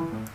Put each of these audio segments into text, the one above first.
Mm-hmm.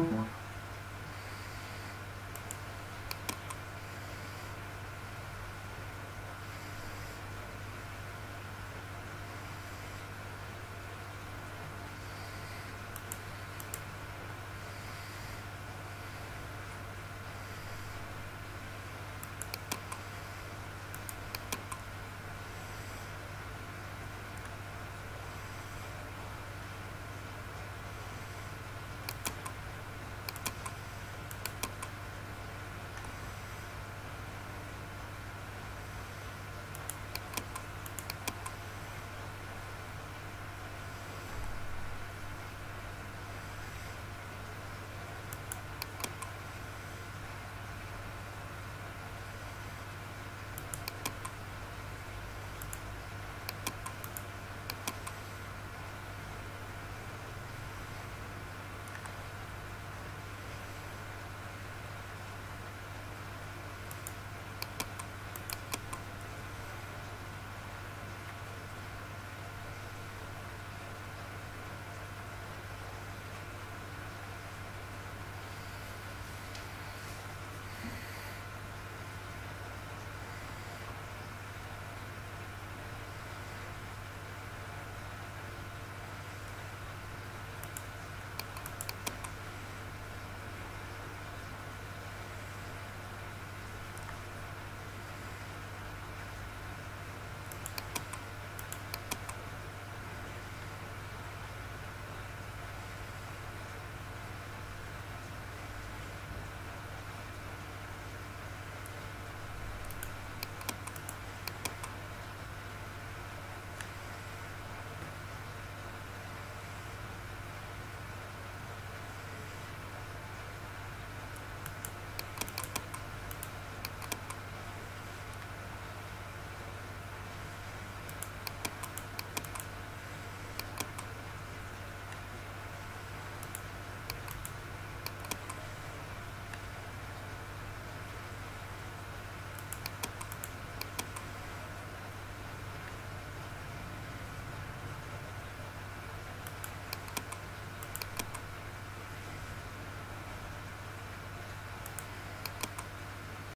Mm-hmm.